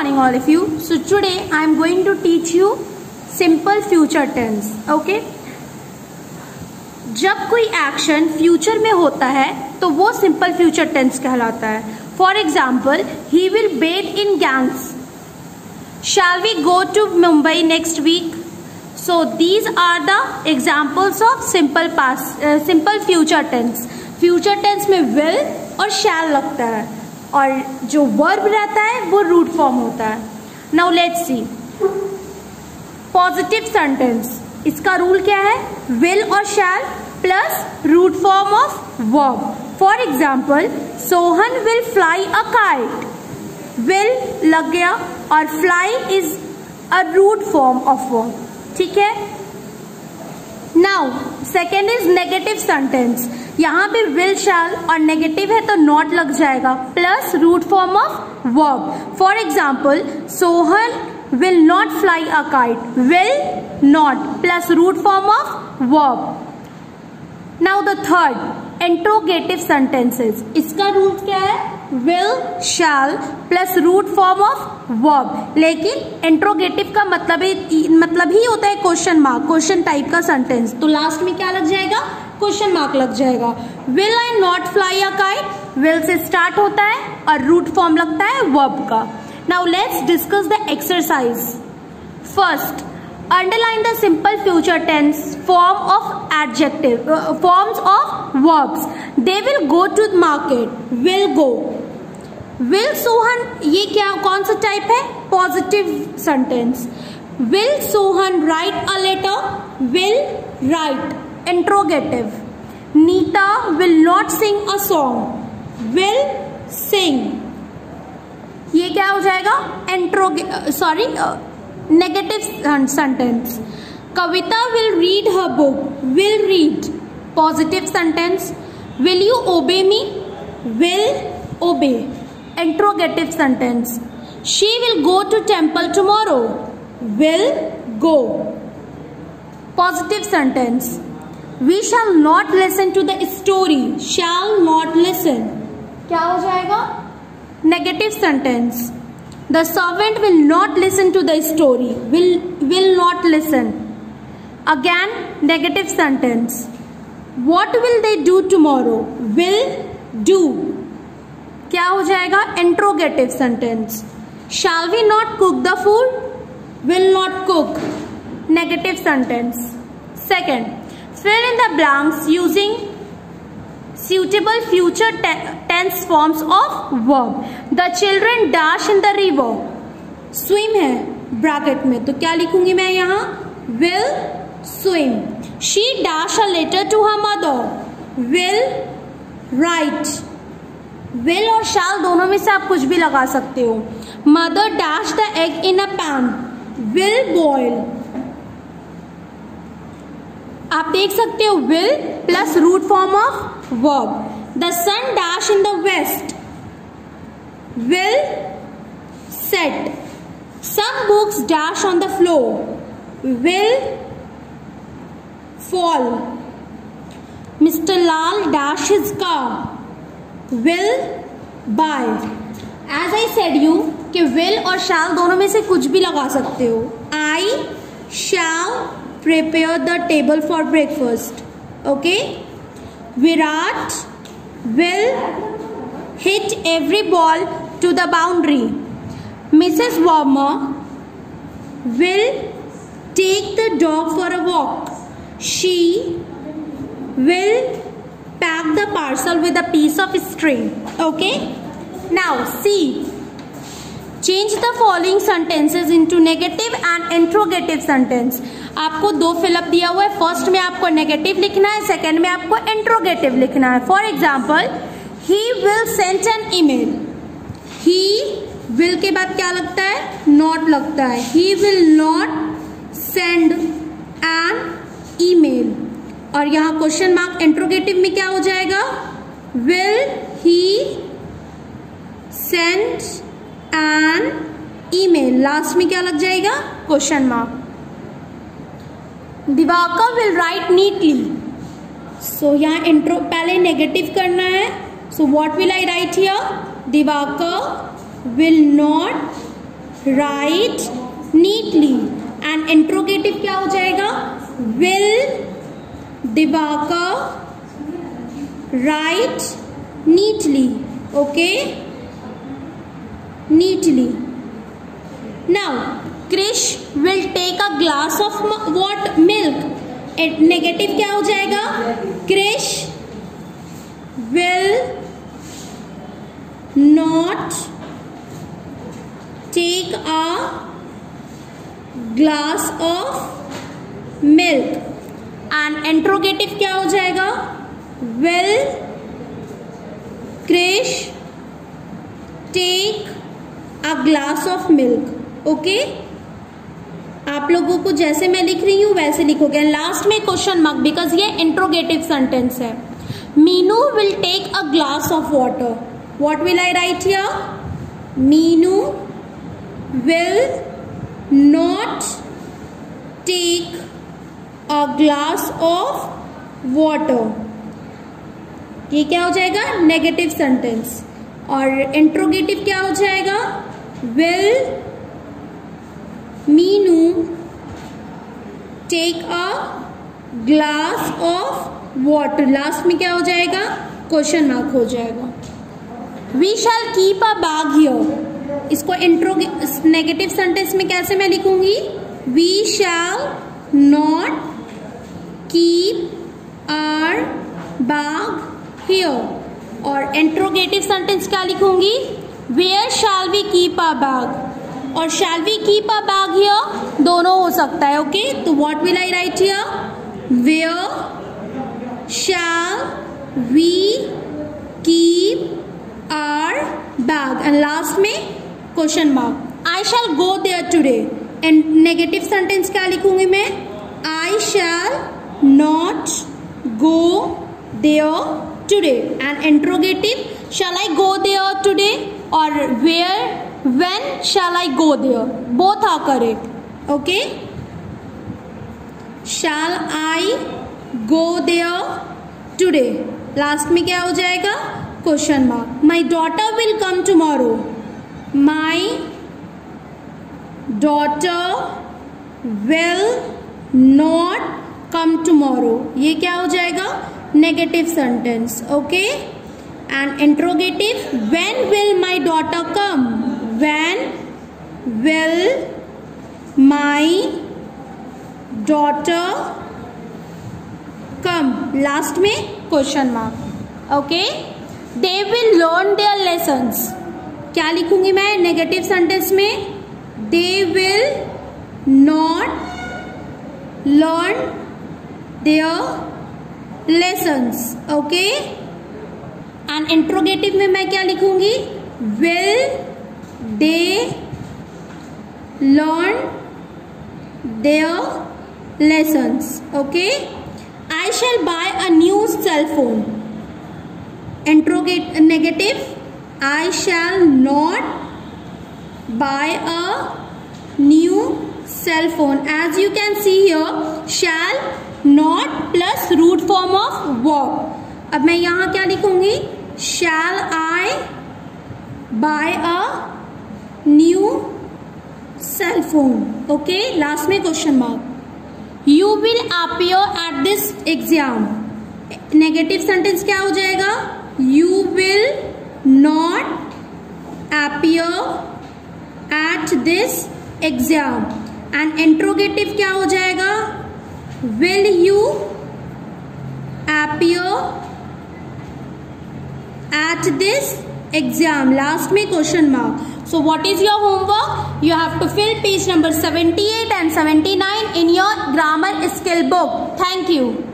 morning, all of you. So, today, i am going to teach you simple future tense, okay? जब कोई action future में होता है तो वो सिंपल फ्यूचर टेंस कहलाता है. For example he will bet in gangs shall we go to Mumbai next week so these are the examples of simple past simple future tense future tense में will और shall लगता है. और जो verb रहता है, वो रूट फॉर्म होता है. Now let's see positive sentence इसका रूल क्या है? विल और shall plus root form of verb for example Sohan will fly a kite will लग गया और fly is a root form of verb ठीक है? Now second is negative sentence यहाँ पे विल शैल और नेगेटिव है तो नॉट लग जाएगा plus root form of verb for example Sohan will not fly a kite will not plus root form of verb now the third interrogative sentences इसका root क्या है? Will shall plus root form of verb लेकिन interrogative का मतलब ही मतलब ही होता है क्वेश्चन मार्क क्वेश्चन टाइप का सेंटेंस तो लास्ट में क्या लग जाएगा? क्वेश्चन मार्क लग जाएगा। Will I not fly a will से स्टार्ट होता है और रूट फॉर्म लगता है वर्ब का। Now let's discuss the exercise first underline the simple future tense form of adjective forms of verbs they will go to the market will go will Sohan ये क्या, कौन सा टाइप है? Positive sentence will Sohan write a letter will write interrogative Nita will not sing a song will sing ये क्या हो जाएगा? एंट्रोगे sorry negative sentence Kavita will read her book will read positive sentence will you obey me will obey interrogative sentence she will go to temple tomorrow will go positive sentence we shall not listen to the story shall not listen क्या हो जाएगा? Negative sentence the servant will not listen to the story will will not listen again negative sentence what will they do tomorrow will do क्या हो जाएगा? Interrogative sentence shall we not cook the food will not cook negative sentence second Fill in the blanks using suitable future te tense forms of verb. The children dash in the river. Swim है bracket में तो क्या लिखूँगी मैं यहाँ will swim. She dash a letter to her mother. Will write. will और shall दोनों में से आप कुछ भी लगा सकते हो mother dash the egg in a pan will boil आप देख सकते हो will plus root form of verb the sun dash in the west will set some books dash on the floor will fall mister Lal dash his car will buy as I said you कि will और shall दोनों में से कुछ भी लगा सकते हो. आई prepare the table for breakfast. Okay? Virat will hit every ball to the boundary. Mrs warmer will take the dog for a walk. She will pack the parcel with a piece of string. Okay? Now see. Change the following sentences into negative and interrogative sentence. आपको दो fill up दिया हुआ है। First में आपको negative लिखना है second में आपको इंट्रोगेटिव लिखना है। For example he will send an email he will के बाद क्या लगता है? नॉट लगता है। He will not send an email और यहाँ क्वेश्चन मार्क इंट्रोगेटिव में क्या हो जाएगा? Will he send an email last में क्या लग जाएगा? Question mark Diwakar will write neatly so यहाँ इंट्रो पहले नेगेटिव करना है. So what will I write here Diwakar will not write neatly and interrogative क्या हो जाएगा? Will Diwakar write neatly okay neatly now Krish will take a glass of what milk negative क्या हो जाएगा? Krish will not take a glass of milk and interrogative क्या हो जाएगा? Will Krish take a glass of milk okay आप लोगों को जैसे मैं लिख रही हूँ, वैसे लिखोगे। लास्ट में क्वेश्चन मार्क बिकॉज़ ये इंट्रोगेटिव सेंटेंस है। Meenu will take a glass of water what will I write here Meenu will not take a glass of water ये क्या हो जाएगा? नेगेटिव सेंटेंस और इंट्रोगेटिव क्या हो जाएगा? Will Meenu take a glass of water last में क्या हो जाएगा? क्वेश्चन मार्क हो जाएगा. We shall keep a bag here इसको इंट्रो नेगेटिव सेंटेंस में कैसे मैं लिखूँगी? We shall not keep our bag here और इंट्रोगेटिव सेंटेंस क्या लिखूँगी? Where shall we keep a bag और shall we keep a bag here दोनों हो सकता है ओके तो what will I write here where shall we keep our bag and last में question mark I shall go there today and negative sentence क्या लिखूँगी मैं? I shall not go there today. And interrogative, shall I go there today? और where when shall I go there both are correct okay shall I go there today last में क्या हो जाएगा question mark my daughter will come tomorrow my daughter will not come tomorrow ये क्या हो जाएगा negative sentence okay and interrogative when will my daughter come when will my daughter come last में question mark okay they will learn their lessons क्या लिखूँगी मैं negative sentence में they will not learn their lessons okay and interrogative में मैं क्या लिखूँगी will they learn their lessons okay I shall buy a new cell phone interrogate negative I shall not buy a new cell phone. As you can see here, shall not plus root form of walk अब मैं यहाँ क्या लिखूँगी? Shall I buy a new cell phone okay last में question mark you will appear at this exam negative sentence क्या हो जाएगा? You will not appear at this exam and interrogative क्या हो जाएगा? Will you appear at this exam last में question mark. So what is your homework? You have to fill page number 78 and 79 in your grammar skill book. Thank you